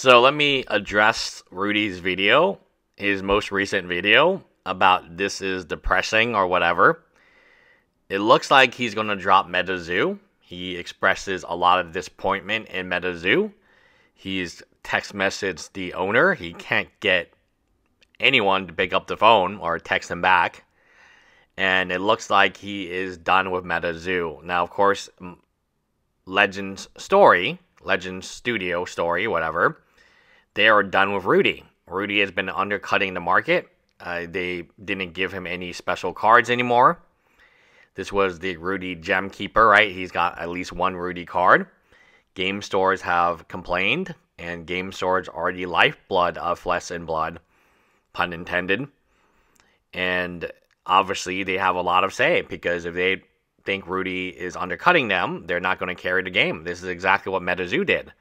So let me address Rudy's video, his most recent video about this is depressing or whatever. It looks like he's going to drop MetaZoo. He expresses a lot of disappointment in MetaZoo. He's text messaged the owner. He can't get anyone to pick up the phone or text him back. And it looks like he is done with MetaZoo. Now, of course, Legends Story, Legends Studio Story, whatever, they are done with Rudy. Rudy has been undercutting the market. Uh, they didn't give him any special cards anymore. This was the Rudy Gem Keeper, right? He's got at least one Rudy card. Game stores have complained, and game stores are the lifeblood of Flesh and Blood, pun intended. And obviously, they have a lot of say because if they think Rudy is undercutting them, they're not going to carry the game. This is exactly what MetaZoo did.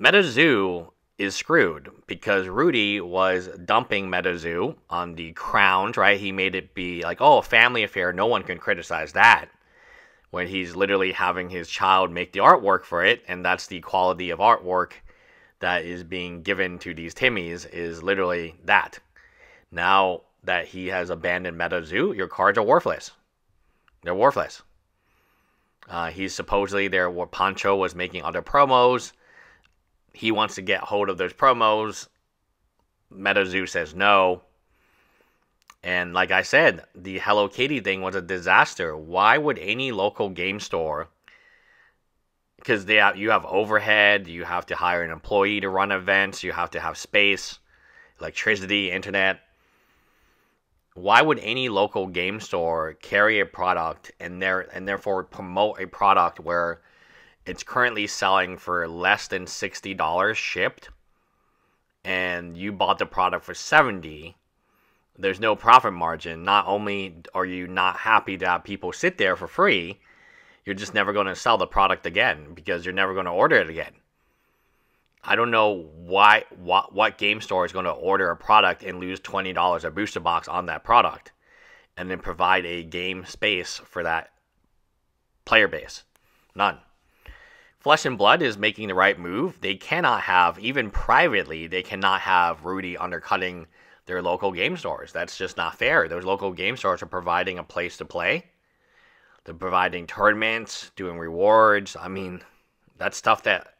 MetaZoo is screwed because Rudy was dumping MetaZoo on the crowns, right? He made it be like, oh, a family affair. No one can criticize that. When he's literally having his child make the artwork for it, and that's the quality of artwork that is being given to these Timmies, is literally that. Now that he has abandoned MetaZoo, your cards are worthless. They're worthless. Uh, he's supposedly there. Where Poncho was making other promos he wants to get hold of those promos. MetaZoo says no. And like I said, the Hello Kitty thing was a disaster. Why would any local game store? Because they have, you have overhead, you have to hire an employee to run events, you have to have space, electricity, internet. Why would any local game store carry a product and there and therefore promote a product where it's currently selling for less than $60 shipped and you bought the product for 70 there's no profit margin. Not only are you not happy to have people sit there for free you're just never going to sell the product again because you're never going to order it again. I don't know why what, what game store is going to order a product and lose $20 a booster box on that product and then provide a game space for that player base? None Flesh and Blood is making the right move. They cannot have, even privately, they cannot have Rudy undercutting their local game stores. That's just not fair. Those local game stores are providing a place to play. They're providing tournaments, doing rewards. I mean, that's stuff that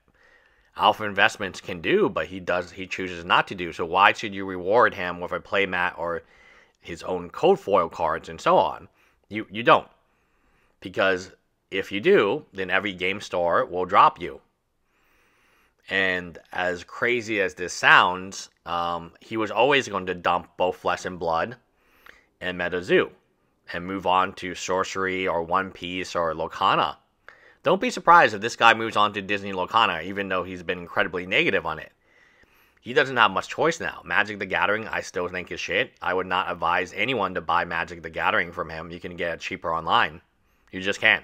Alpha Investments can do, but he does he chooses not to do. So why should you reward him with a playmat or his own cold foil cards and so on? You you don't. Because if you do, then every game store will drop you. And as crazy as this sounds, um, he was always going to dump both Flesh and Blood and MetaZoo and move on to Sorcery or One Piece or Lorcana. Don't be surprised if this guy moves on to Disney Lorcana, even though he's been incredibly negative on it. He doesn't have much choice now. Magic the Gathering, I still think is shit. I would not advise anyone to buy Magic the Gathering from him. You can get it cheaper online. You just can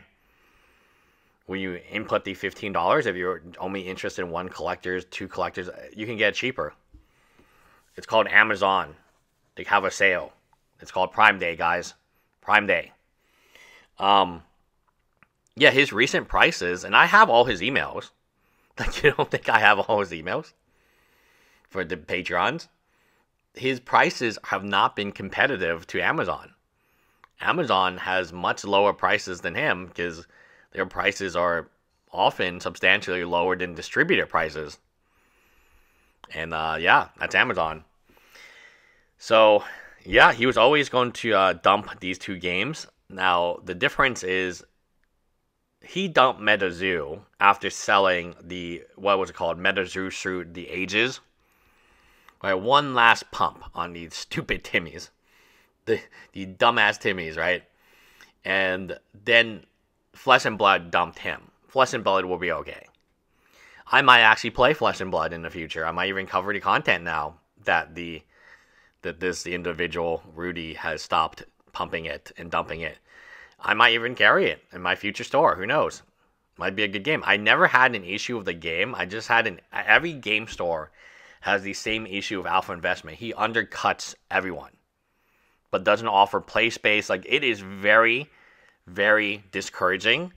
when you input the $15, if you're only interested in one collectors, two collectors, you can get cheaper. It's called Amazon. They have a sale. It's called Prime Day, guys. Prime Day. Um, yeah, his recent prices, and I have all his emails. Like, you don't think I have all his emails for the Patreons? His prices have not been competitive to Amazon. Amazon has much lower prices than him because their prices are often substantially lower than distributor prices. And uh, yeah, that's Amazon. So yeah, he was always going to uh, dump these two games. Now the difference is he dumped MetaZoo after selling the what was it called MetaZoo through the ages. Right, one last pump on these stupid Timmies, the the dumbass Timmies, right? And then Flesh and Blood dumped him. Flesh and Blood will be okay. I might actually play Flesh and Blood in the future. I might even cover the content now that the that this individual Rudy has stopped pumping it and dumping it. I might even carry it in my future store. Who knows? Might be a good game. I never had an issue with the game. I just had an every game store has the same issue of Alpha Investment. He undercuts everyone, but doesn't offer play space. Like it is very very discouraging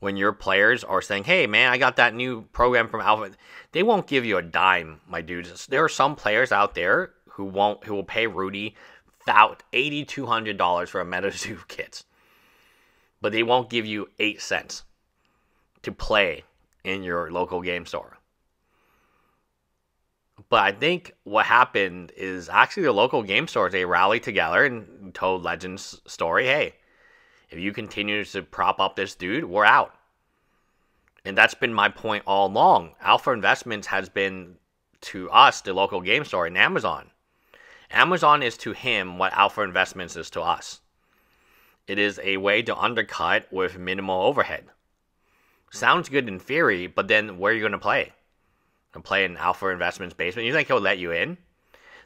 when your players are saying, "Hey, man, I got that new program from Alpha," they won't give you a dime, my dudes. There are some players out there who won't who will pay Rudy about eighty two hundred dollars for a MetaZoo kit, but they won't give you eight cents to play in your local game store. But I think what happened is actually the local game stores they rallied together and told Legends' story. Hey, if you continue to prop up this dude, we're out. And that's been my point all along. Alpha Investments has been to us, the local game store, and Amazon. Amazon is to him what Alpha Investments is to us. It is a way to undercut with minimal overhead. Sounds good in theory, but then where are you going to play? And play in Alpha Investments basement? You think he'll let you in?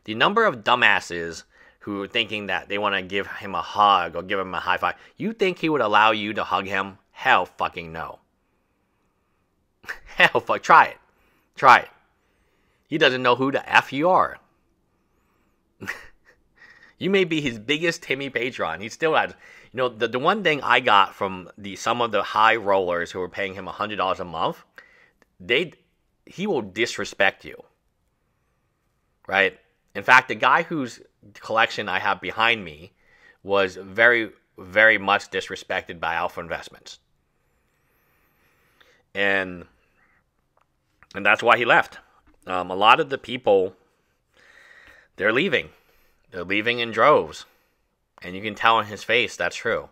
The number of dumbasses who are thinking that they want to give him a hug or give him a high five. You think he would allow you to hug him? Hell fucking no. Hell fuck. Try it. Try it. He doesn't know who the F you are. you may be his biggest Timmy patron. He still has. You know, the, the one thing I got from the some of the high rollers who are paying him $100 a month, they he will disrespect you. Right? In fact, the guy whose collection I have behind me was very, very much disrespected by Alpha Investments. And and that's why he left. Um, a lot of the people, they're leaving. They're leaving in droves. And you can tell on his face that's true.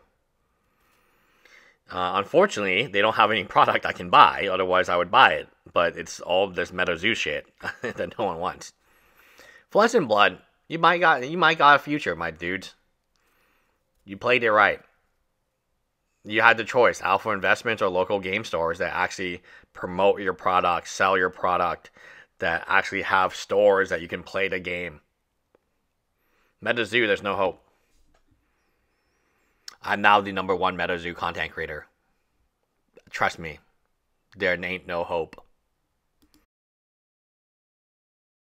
Uh, unfortunately, they don't have any product I can buy. Otherwise, I would buy it. But it's all this MetaZoo shit that no one wants. Flesh and Blood, you might got you might got a future, my dudes. You played it right. You had the choice: Alpha Investments or local game stores that actually promote your product, sell your product, that actually have stores that you can play the game. MetaZoo, there's no hope. I'm now the number one MetaZoo content creator. Trust me, there ain't no hope.